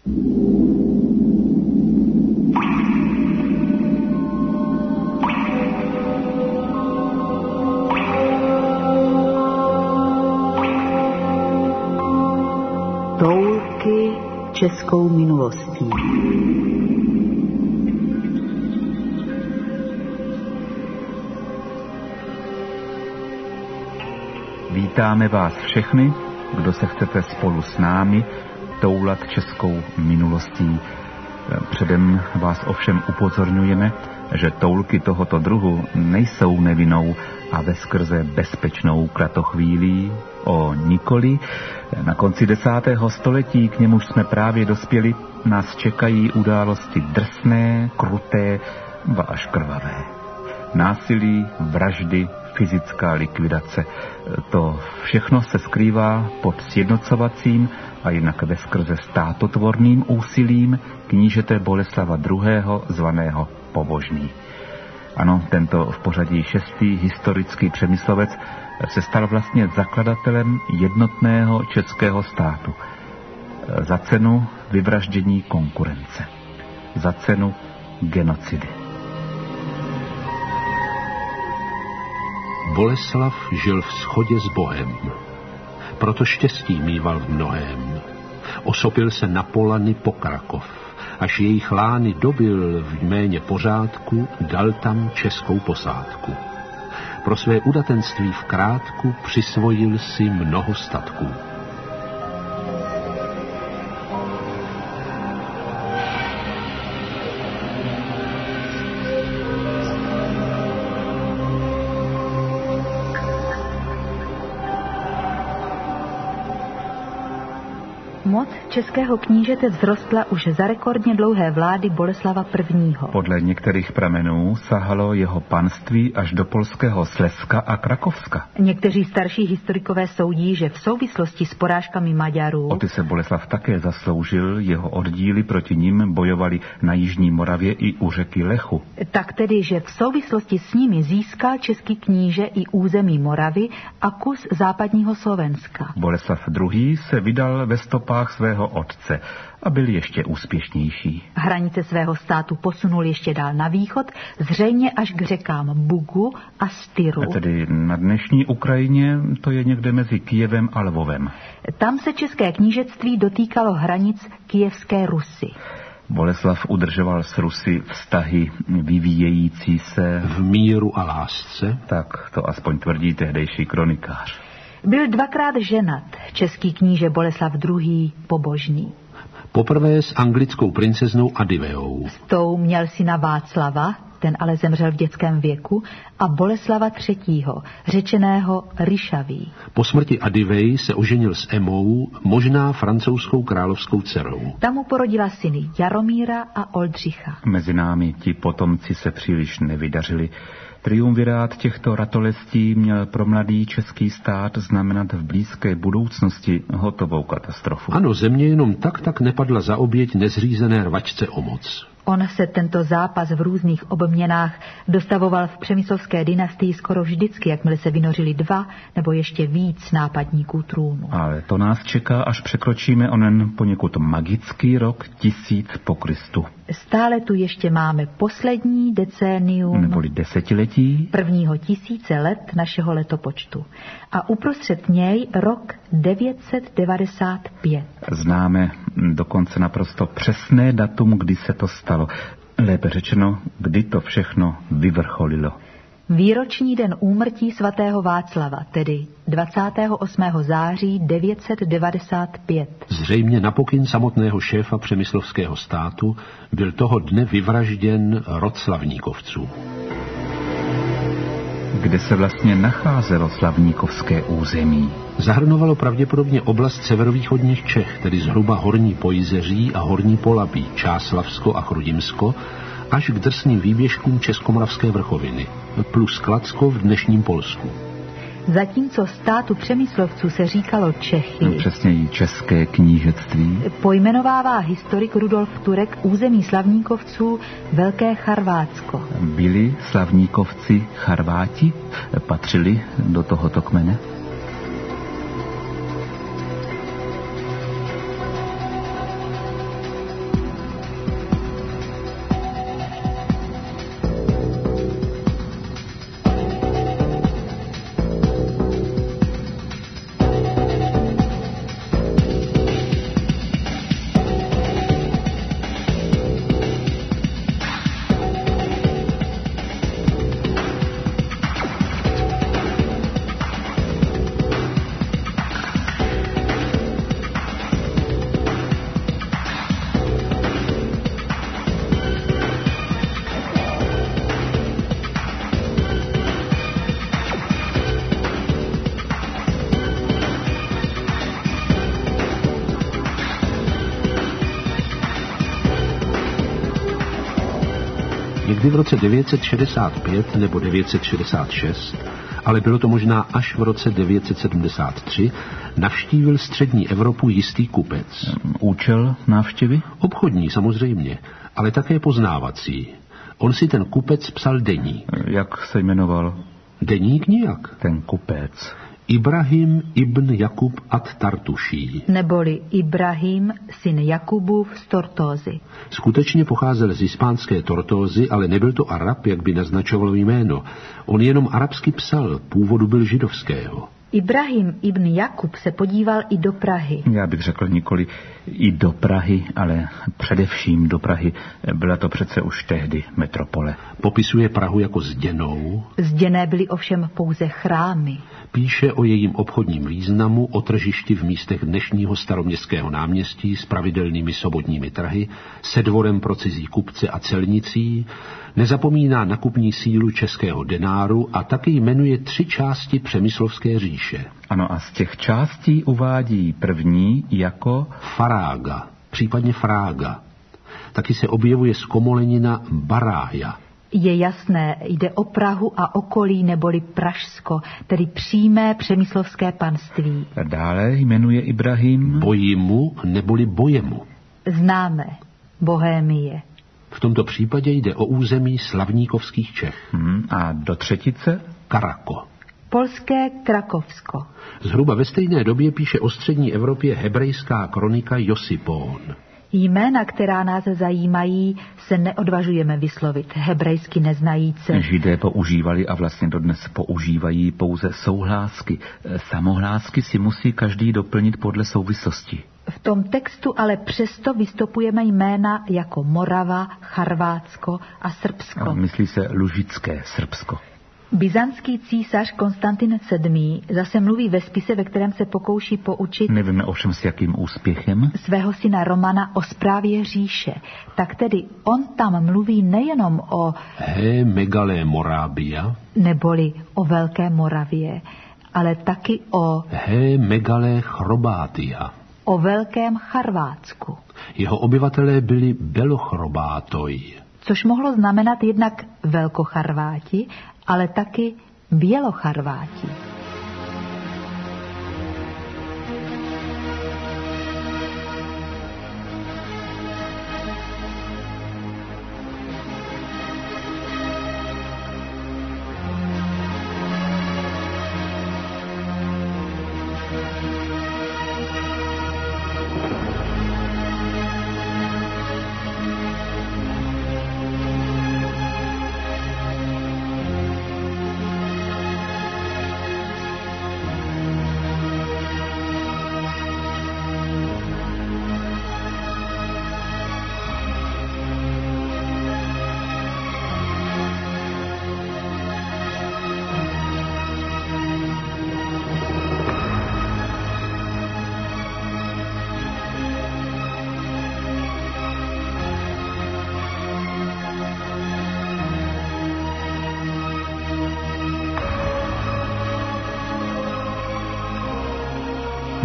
Toulky českou minulostí. Vítáme vás všechny, kdo se chcete spolu s námi toulat českou minulostí. Předem vás ovšem upozorňujeme, že toulky tohoto druhu nejsou nevinou a ve skrze bezpečnou kratochvílí o nikoli. Na konci desátého století, k němuž jsme právě dospěli, nás čekají události drsné, kruté, ba až krvavé. Násilí, vraždy, fyzická likvidace. To všechno se skrývá pod sjednocovacím a jinak ve skrze státotvorným úsilím knížete Boleslava II. zvaného Pobožný. Ano, tento v pořadí šestý historický přemyslovec se stal vlastně zakladatelem jednotného českého státu. Za cenu vyvraždění konkurence. Za cenu genocidy. Boleslav žil v schodě s Bohem. Proto štěstí mýval v mnohém. Osopil se na polany po Krakov. Až jejich lány dobil v jméně pořádku, dal tam českou posádku. Pro své udatenství v krátku přisvojil si mnoho statků. Moc českého knížete vzrostla už za rekordně dlouhé vlády Boleslava I. Podle některých pramenů sahalo jeho panství až do polského Slezska a Krakovska. Někteří starší historikové soudí, že v souvislosti s porážkami Maďarů O ty se Boleslav také zasloužil, jeho oddíly proti ním bojovali na Jižní Moravě i u řeky Lechu. tak tedy, že v souvislosti s nimi získal český kníže i území Moravy a kus západního Slovenska. Boleslav II. se vydal ve stopách svého otce a byl ještě úspěšnější. Hranice svého státu posunul ještě dál na východ, zřejmě až k řekám Bugu a Styru. A tedy na dnešní Ukrajině to je někde mezi Kijevem a Lvovem. Tam se české knížectví dotýkalo hranic kijevské Rusy. Boleslav udržoval s Rusy vztahy vyvíjející se, V míru a lásce tak to aspoň tvrdí tehdejší kronikář. Byl dvakrát ženat, český kníže Boleslav II. pobožný. poprvé s anglickou princeznou Adiveou. S tou měl syna Václava, ten ale zemřel v dětském věku, a Boleslava III., řečeného Ryšavý. Po smrti Adivej se oženil s Emou, možná francouzskou královskou dcerou. Tam mu porodila syny Jaromíra a Oldřicha. Mezi námi ti potomci se příliš nevydařili. Triumvirát těchto ratolestí měl pro mladý český stát znamenat v blízké budoucnosti hotovou katastrofu. Ano, země jenom tak tak nepadla za oběť nezřízené rvačce o moc. On se tento zápas v různých obměnách dostavoval v přemyslovské dynastii skoro vždycky, jakmile se vynořili dva nebo ještě víc nápadníků trůnu. Ale to nás čeká, až překročíme onen poněkud magický rok tisíc po Kristu. Stále tu ještě máme poslední decénium Neboli desetiletí. prvního tisíce let našeho letopočtu. A uprostřed něj rok 995. Známe dokonce naprosto přesné datum, kdy se to stalo. Lépe řečeno, kdy to všechno vyvrcholilo. Výroční den úmrtí svatého Václava, tedy 28. září 995. Zřejmě na pokyn samotného šéfa přemyslovského státu byl toho dne vyvražděn rod slavníkovců. Kde se vlastně nacházelo slavníkovské území? Zahrnovalo pravděpodobně oblast severovýchodních Čech, tedy zhruba Horní Pojizeří a Horní Polabí, Čáslavsko a Chrudimsko, až k drsným výběžkům Českomoravské vrchoviny, plus Kladsko v dnešním Polsku. Zatímco státu přemyslovců se říkalo Čechy, Přesněji české knížectví. pojmenovává historik Rudolf Turek území slavníkovců Velké Charvátsko. Byli slavníkovci Charváti? Patřili do tohoto kmene? V roce 965 nebo 966, ale bylo to možná až v roce 973, navštívil střední Evropu jistý kupec. Účel návštěvy? Obchodní samozřejmě, ale také poznávací. On si ten kupec psal deník. Jak se jmenoval Deník nijak. ten kupec? Ibrahim ibn Jakub at Tartuší. Neboli Ibrahim, syn Jakubův z Tortózy. Skutečně pocházel z hispánské Tortózy, ale nebyl to Arab, jak by naznačovalo jméno. On jenom arabsky psal, původu byl židovského. Ibrahim ibn Jakub se podíval i do Prahy. Já bych řekl nikoli i do Prahy, ale především do Prahy. Byla to přece už tehdy metropole. Popisuje Prahu jako zděnou, Zděné byly ovšem pouze chrámy. Píše o jejím obchodním významu, o tržišti v místech dnešního staroměstského náměstí s pravidelnými sobotními trhy, se dvorem pro cizí kupce a celnicí, nezapomíná na kupní sílu českého denáru a taky jmenuje tři části Přemyslovské říše. Ano a z těch částí uvádí první jako Farága, případně Frága. Taky se objevuje zkomolenina Barája. Je jasné, jde o Prahu a okolí neboli Pražsko, tedy přímé přemyslovské panství. dále jmenuje Ibrahim Bojimu neboli Bojemu. Známe Bohémie. V tomto případě jde o území slavníkovských Čech. hm, a do třetice Karako. Polské Krakovsko. Zhruba ve stejné době píše o střední Evropě hebrejská kronika Josipón. Jména, která nás zajímají, se neodvažujeme vyslovit, hebrejsky neznajíce. Židé používali a vlastně dodnes používají pouze souhlásky. Samohlásky si musí každý doplnit podle souvislosti. V tom textu ale přesto vystupujeme jména jako Morava, Charvátsko a Srbsko. Myslí se Lužické Srbsko. Byzantský císař Konstantin VII. zase mluví ve spise, ve kterém se pokouší poučit Nevíme ovšem s jakým úspěchem. svého syna Romana o správě říše. Tak tedy on tam mluví nejenom o He megalé Morábia, neboli o Velké Moravě, ale taky o, he megalé Chrobátia. o Velkém Charvátsku. Jeho obyvatelé byli Belochrobátoj. Což mohlo znamenat jednak Velkocharváti, ale taky Bělocharváti.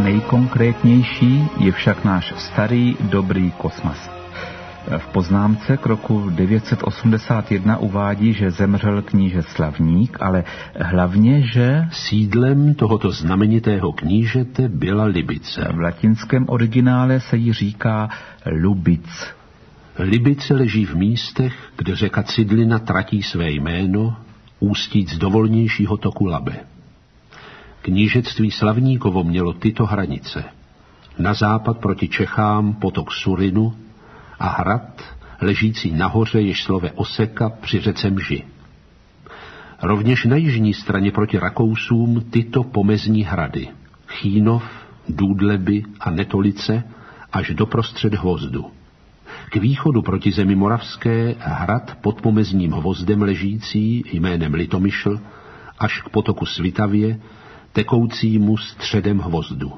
Nejkonkrétnější je však náš starý dobrý kosmas. V poznámce k roku 981 uvádí, že zemřel kníže Slavník, ale hlavně, že Sídlem tohoto znamenitého knížete byla Libice. v latinském originále se jí říká Lubic. Libice leží v místech, kde řeka Cidlina tratí své jméno, ústíc do volnějšího toku Labe. Knížectví Slavníkovo mělo tyto hranice. Na západ proti Čechám potok Surinu a hrad, ležící nahoře, jež slove Oseka při řece Mži. Rovněž na jižní straně proti Rakousům tyto pomezní hrady. Chínov, Důdleby a Netolice až do prostřed hvozdu. K východu proti zemi Moravské hrad pod pomezním hvozdem ležící jménem Litomyšl až k potoku Svitavě, tekoucímu středem hvozdu.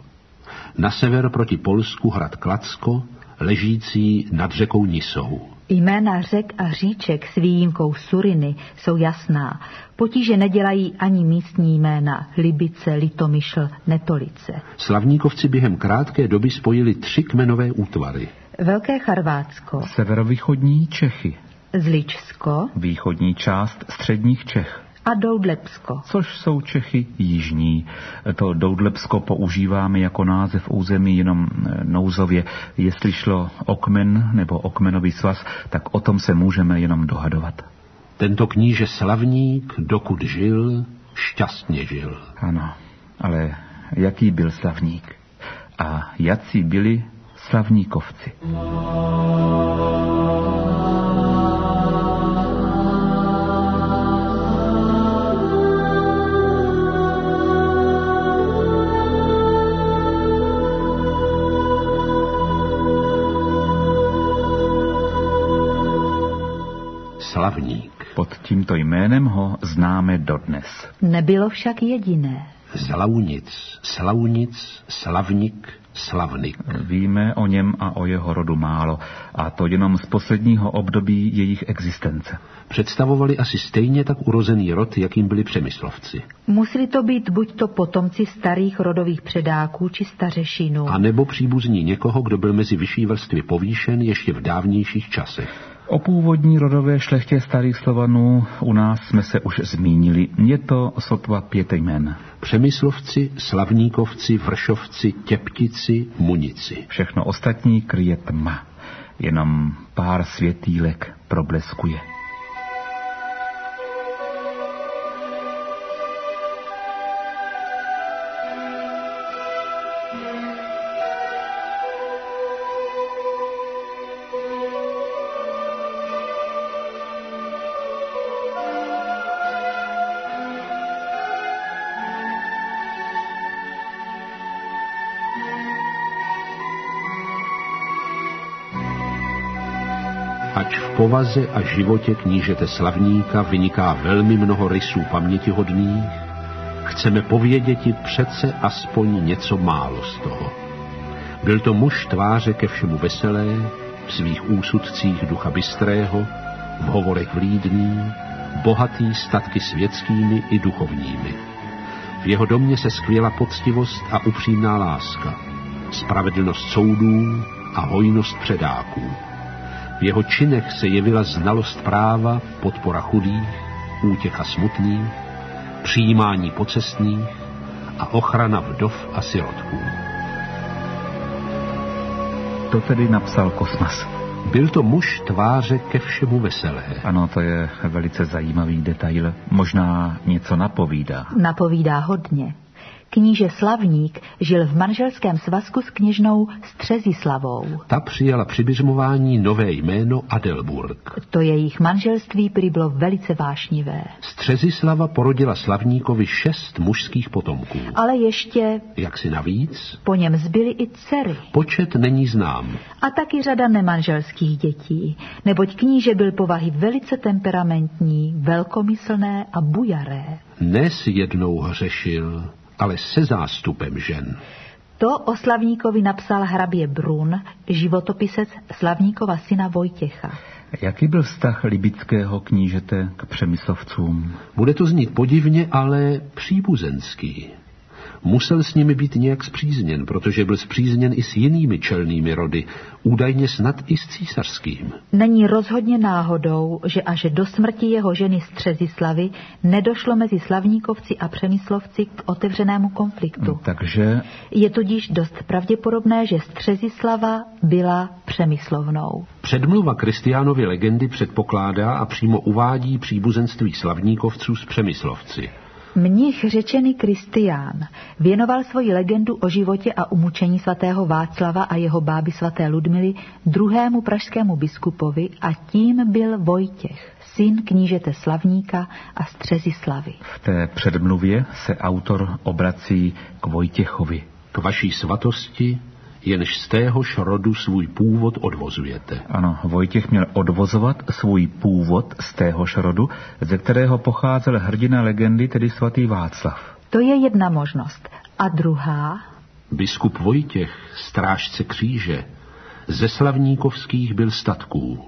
Na sever proti Polsku hrad Klacko, ležící nad řekou Nisou. Jména řek a říček s výjimkou Suriny jsou jasná. Potíže nedělají ani místní jména Libice, Litomyšl, Netolice. Slavníkovci během krátké doby spojili tři kmenové útvary. Velké Charvátsko, Severovýchodní Čechy. Zličsko východní část středních Čech, a Doudlepsko. což jsou Čechy jižní. To Doudlepsko používáme jako název území jenom eh, nouzově. Jestli šlo o kmen nebo o kmenový svaz, tak o tom se můžeme jenom dohadovat. Tento kníže slavník, dokud žil, šťastně žil. Ano, ale jaký byl slavník? A jací byli slavníkovci? Slavník. Pod tímto jménem ho známe dodnes. Nebylo však jediné. Zlaunic, Slaunic, Slavnik, Slavnik. Víme o něm a o jeho rodu málo, a to jenom z posledního období jejich existence. Představovali asi stejně tak urozený rod, jakým byli přemyslovci. Museli to být buď to potomci starých rodových předáků či stařešinů. A nebo příbuzní někoho, kdo byl mezi vyšší vrstvy povýšen ještě v dávnějších časech. O původní rodové šlechtě starých Slovanů u nás jsme se už zmínili. Je to sotva pět jmen. Přemyslovci, Slavníkovci, Vršovci, Těptici, Munici. Všechno ostatní kryje tma. Jenom pár světýlek probleskuje. Povaze a životě knížete slavníka vyniká velmi mnoho rysů pamětihodných, chceme pověděti přece aspoň něco málo z toho. Byl to muž tváře ke všemu veselé, v svých úsudcích ducha bystrého, v hovorech vlídný, bohatý statky světskými i duchovními. V jeho domě se skvěla poctivost a upřímná láska, spravedlnost soudů a hojnost předáků. V jeho činech se jevila znalost práva, podpora chudých, útěcha smutných, přijímání pocestných a ochrana vdov a sirotků. To tedy napsal Kosmas. Byl to muž tváře ke všemu veselé. Ano, to je velice zajímavý detail. Možná něco napovídá. Napovídá hodně. Kníže Slavník žil v manželském svazku s kněžnou Střezislavou. Ta přijala při běžmování nové jméno Adelburg. To jejich manželství prý bylo velice vášnivé. Střezislava porodila Slavníkovi šest mužských potomků. Ale ještě Jak si navíc? po něm zbyly i dcery. Počet není znám. A taky řada nemanželských dětí, neboť kníže byl povahy velice temperamentní, velkomyslné a bujaré. Nes jednou hřešil, ale se zástupem žen. To o Slavníkovi napsal hrabě Brun, životopisec Slavníkova syna Vojtěcha. Jaký byl vztah libického knížete k přemyslovcům? Bude to znít podivně, ale příbuzenský. Musel s nimi být nějak zpřízněn, protože byl zpřízněn i s jinými čelnými rody, údajně snad i s císařským. Není rozhodně náhodou, že až do smrti jeho ženy Střezislavy nedošlo mezi Slavníkovci a Přemyslovci k otevřenému konfliktu. Takže Je tudíž dost pravděpodobné, že Střezislava byla Přemyslovnou. Předmluva Kristiánovy legendy předpokládá a přímo uvádí příbuzenství slavníkovců s přemyslovci. Mnich řečený Kristián věnoval svoji legendu o životě a umučení svatého Václava a jeho báby svaté Ludmily druhému pražskému biskupovi a tím byl Vojtěch, syn knížete Slavníka a Střezislavy. v té předmluvě se autor obrací k Vojtěchovi. K vaší svatosti, jenž z téhož rodu svůj původ odvozujete. Ano, Vojtěch měl odvozovat svůj původ z téhož rodu, ze kterého pocházel hrdina legendy, tedy svatý Václav. To je jedna možnost. A druhá, Biskup Vojtěch, strážce kříže, ze slavníkovských byl statků.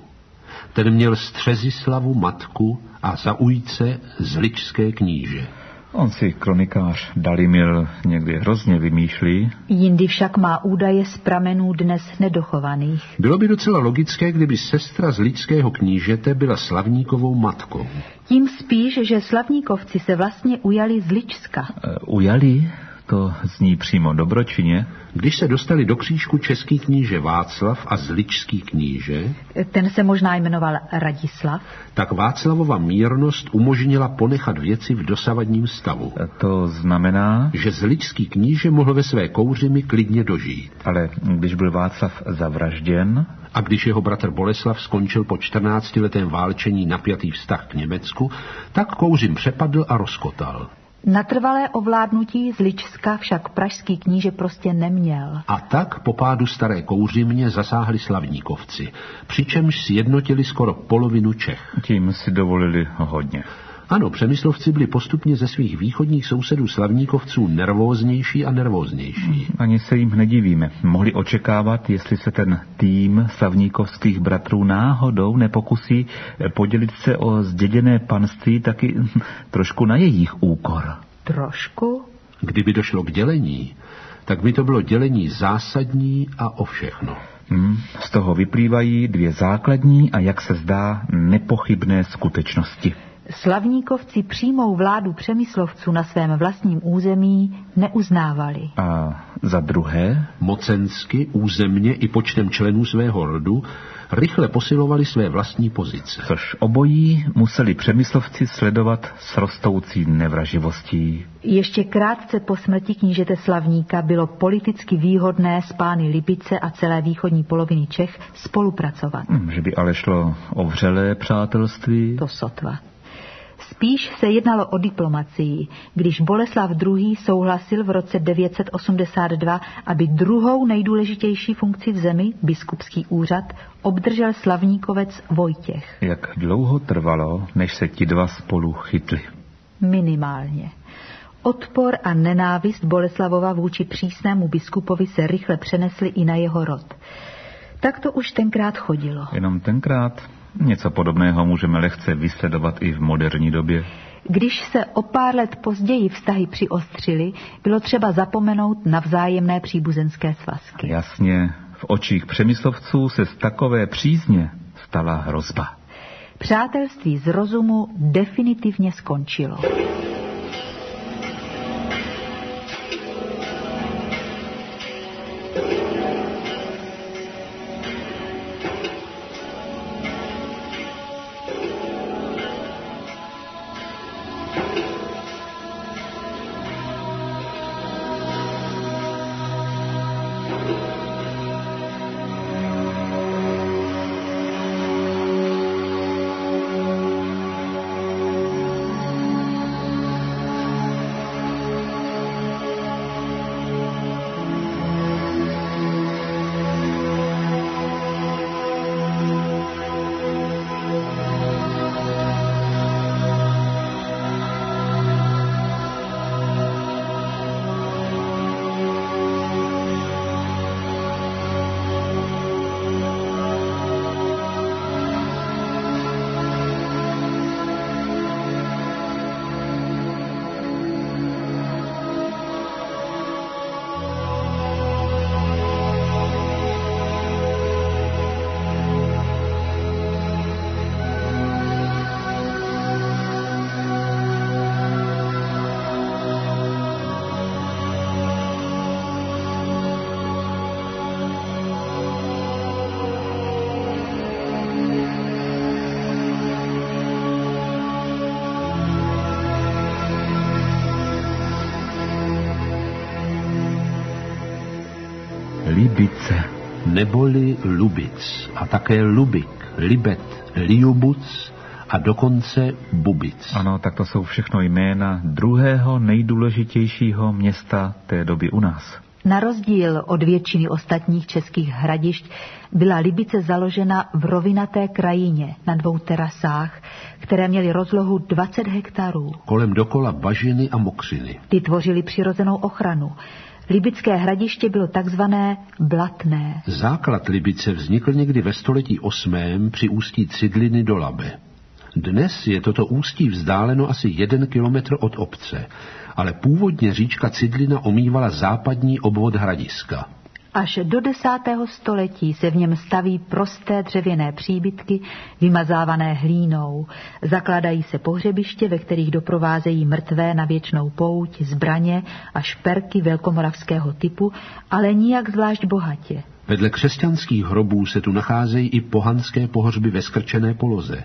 Ten měl Střezislavu matku a za ujce z ličské kníže. On si kronikář Dalimil někdy hrozně vymýšlí. Jindy však má údaje z pramenů dnes nedochovaných. Bylo by docela logické, kdyby sestra z lidského knížete byla slavníkovou matkou. Tím spíš, že slavníkovci se vlastně ujali z Ličska. E, ujali? To zní přímo dobročině. Když se dostali do křížku český kníže Václav a zličský kníže, Ten se možná jmenoval Radislav. tak Václavova mírnost umožnila ponechat věci v dosavadním stavu. To znamená, Že zličský kníže mohl ve své kouřimi klidně dožít. ale když byl Václav zavražděn, A když jeho bratr Boleslav skončil po 14-letém válčení napjatý vztah k Německu, tak kouřim přepadl a rozkotal. Na trvalé ovládnutí z Ličska však pražský kníže prostě neměl. A tak po pádu staré kouřimě zasáhli slavníkovci, přičemž sjednotili skoro polovinu Čech. tím si dovolili hodně. Ano, přemyslovci byli postupně ze svých východních sousedů slavníkovců nervóznější a nervóznější. Ani se jim nedivíme. Mohli očekávat, jestli se ten tým savníkovských bratrů náhodou nepokusí eh, podělit se o zděděné panství taky trošku na jejich úkor. Trošku? Kdyby došlo k dělení, tak by to bylo dělení zásadní a o všechno. Hmm, z toho vyplývají dvě základní a jak se zdá nepochybné skutečnosti. Slavníkovci přímou vládu přemyslovců na svém vlastním území neuznávali. A za druhé, Mocensky, územně i počtem členů svého rodu rychle posilovali své vlastní pozice. což obojí museli přemyslovci sledovat s rostoucí nevraživostí. Ještě krátce po smrti knížete Slavníka bylo politicky výhodné s pány Libice a celé východní poloviny Čech spolupracovat. Hm, Že by ale šlo o vřelé přátelství. To sotva. Spíš se jednalo o diplomacii, když Boleslav II. souhlasil v roce 982, aby druhou nejdůležitější funkci v zemi, biskupský úřad, obdržel slavníkovec Vojtěch. Jak dlouho trvalo, než se ti dva spolu chytli. Minimálně. Odpor a nenávist Boleslavova vůči přísnému biskupovi se rychle přenesly i na jeho rod. Tak to už tenkrát chodilo. Jenom tenkrát něco podobného můžeme lehce vysledovat i v moderní době. Když se o pár let později vztahy přiostřily, bylo třeba zapomenout na vzájemné příbuzenské svazky. Jasně, v očích přemyslovců se z takové přízně stala hrozba. Přátelství z rozumu definitivně skončilo. Neboli Lubic a také Lubik, Libet, Liubuc a dokonce Bubic. Ano, tak to jsou všechno jména druhého nejdůležitějšího města té doby u nás. Na rozdíl od většiny ostatních českých hradišť byla Libice založena v rovinaté krajině na dvou terasách, které měly rozlohu 20 hektarů. Kolem dokola bažiny a mokřiny. Ty tvořily přirozenou ochranu. Libické hradiště bylo takzvané blatné. Základ Libice vznikl někdy ve století osmém při ústí Cidliny do Labe. Dnes je toto ústí vzdáleno asi jeden kilometr od obce, ale původně říčka Cidlina omývala západní obvod hradiska. Až do desátého století se v něm staví prosté dřevěné příbytky, vymazávané hlínou. Zakládají se pohřebiště, ve kterých doprovázejí mrtvé na věčnou pouť, zbraně a šperky velkomoravského typu, ale nijak zvlášť bohatě. Vedle křesťanských hrobů se tu nacházejí i pohanské pohřby ve skrčené poloze.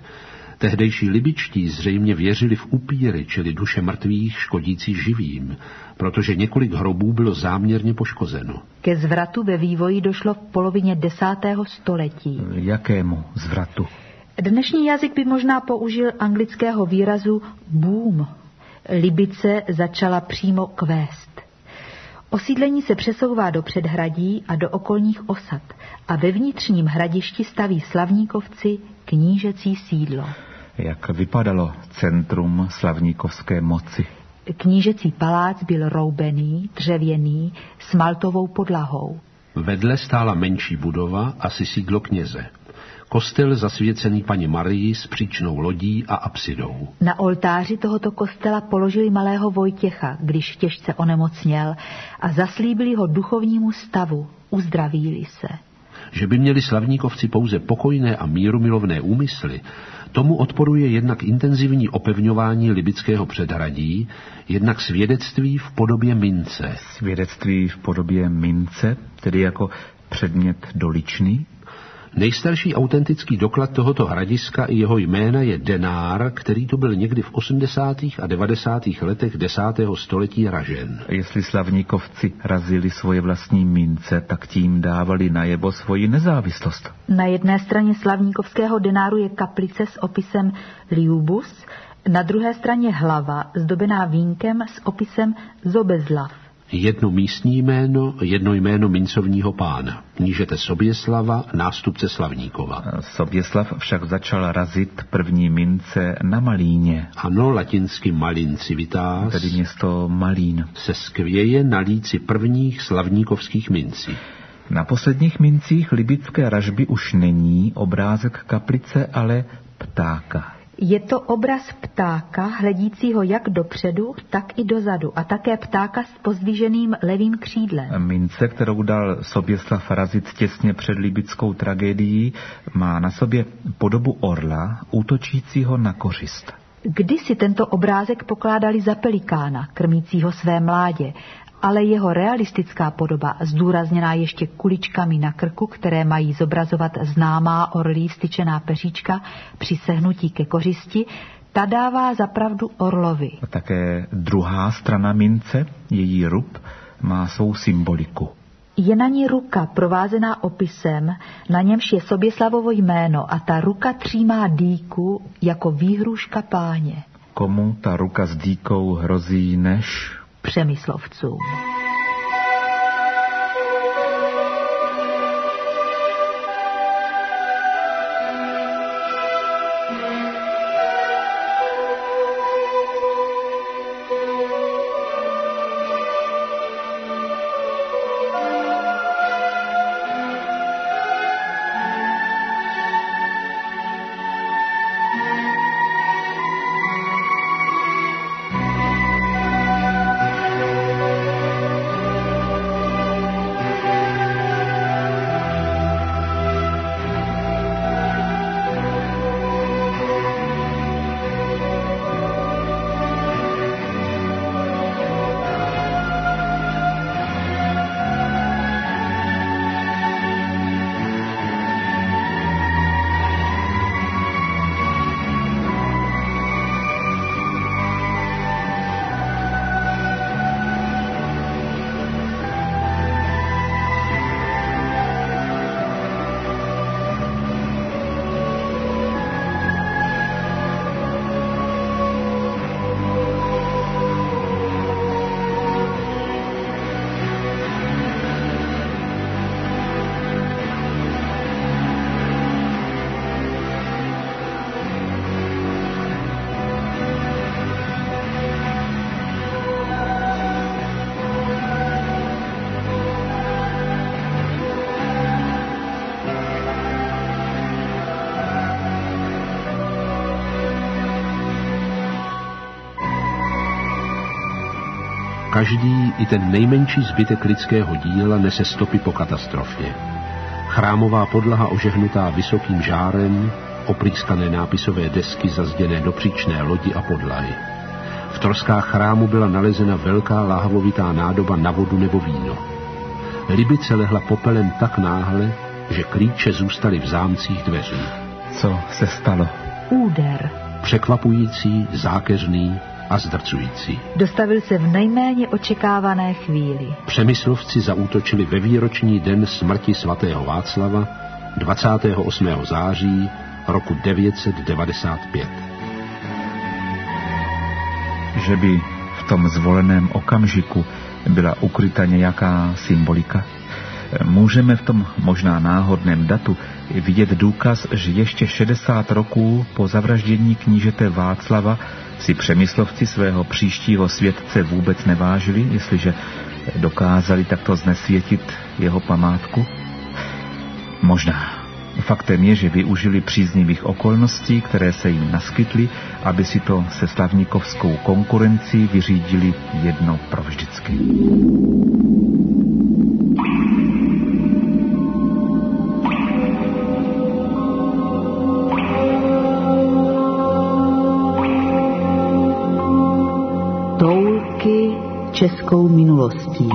Tehdejší libičtí zřejmě věřili v upíry, čili duše mrtvých škodící živým, protože několik hrobů bylo záměrně poškozeno. Ke zvratu ve vývoji došlo v polovině desátého století. Jakému zvratu? Dnešní jazyk by možná použil anglického výrazu boom. Libice začala přímo kvést. Osídlení se přesouvá do předhradí a do okolních osad a ve vnitřním hradišti staví slavníkovci knížecí sídlo. Jak vypadalo centrum slavníkovské moci? Knížecí palác byl roubený, dřevěný, s maltovou podlahou. Vedle stála menší budova, asi sídlo kněze. Kostel zasvěcený paní Marii s příčnou lodí a apsidou. Na oltáři tohoto kostela položili malého Vojtěcha, když těžce onemocněl a zaslíbili ho duchovnímu stavu, uzdravíli se. Že by měli slavníkovci pouze pokojné a mírumilovné úmysly, tomu odporuje jednak intenzivní opevňování libického předhradí, jednak svědectví v podobě mince. Svědectví v podobě mince, tedy jako předmět doličný? Nejstarší autentický doklad tohoto hradiska i jeho jména je denár, který to byl někdy v 80. a 90. letech 10. století ražen. Jestli slavníkovci razili svoje vlastní mince, tak tím dávali najevo svoji nezávislost. Na jedné straně slavníkovského denáru je kaplice s opisem Liubus, na druhé straně hlava, zdobená vínkem s opisem Zobezlav jedno místní jméno, jedno jméno mincovního pána. Knížete Soběslava, nástupce Slavníkova. Soběslav však začal razit první mince na Malíně. Ano, latinsky Malin civitas. Tedy město Malín. Se skvěje na líci prvních slavníkovských mincí. Na posledních mincích libické ražby už není obrázek kaplice, ale ptáka. Je to obraz ptáka, hledícího jak dopředu, tak i dozadu a také ptáka s pozdviženým levým křídlem. Mince, kterou dal Soběslav razit těsně před libickou tragédií, má na sobě podobu orla, útočícího na kořist. Kdysi tento obrázek pokládali za pelikána, krmícího své mládě, ale jeho realistická podoba, zdůrazněná ještě kuličkami na krku, které mají zobrazovat známá orlí styčená peříčka při sehnutí ke kořisti, ta dává zapravdu orlovi. A také druhá strana mince, její rub, má svou symboliku. Je na ní ruka provázená opisem, na němž je Soběslavovo jméno a ta ruka třímá dýku jako výhruška páně. Komu ta ruka s dýkou hrozí než přemyslovcům. Každý, i ten nejmenší zbytek lidského díla nese stopy po katastrofě. Chrámová podlaha ožehnutá vysokým žárem, oprýskané nápisové desky zazděné do příčné lodi a podlahy. V troskách chrámu byla nalezena velká láhvovitá nádoba na vodu nebo víno. Libice lehla popelem tak náhle, že klíče zůstaly v zámcích dveří. Co se stalo? Úder. Překvapující, zákeřný a zdrcující. Dostavil se v nejméně očekávané chvíli. Přemyslovci zaútočili ve výroční den smrti svatého Václava 28. září roku 995. Že by v tom zvoleném okamžiku byla ukryta nějaká symbolika? Můžeme v tom možná náhodném datu vidět důkaz, že ještě 60 roků po zavraždění knížete Václava si přemyslovci svého příštího světce vůbec nevážili, jestliže dokázali takto znesvětit jeho památku? Možná. Faktem je, že využili příznivých okolností, které se jim naskytly, aby si to se slavníkovskou konkurencí vyřídili jedno provždycky. Toulky českou minulostí.